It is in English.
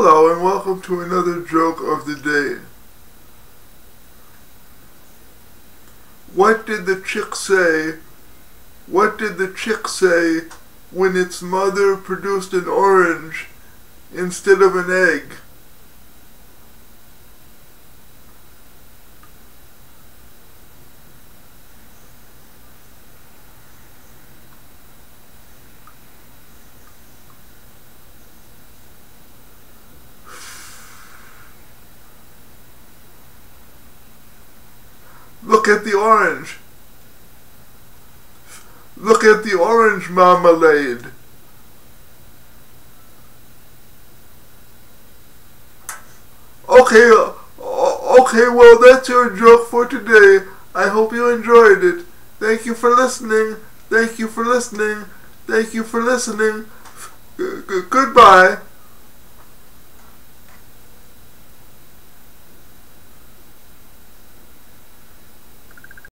Hello and welcome to another joke of the day. What did the chick say? What did the chick say when its mother produced an orange instead of an egg? At the orange. Look at the orange marmalade. Okay, okay, well that's your joke for today. I hope you enjoyed it. Thank you for listening. Thank you for listening. Thank you for listening. G- goodbye.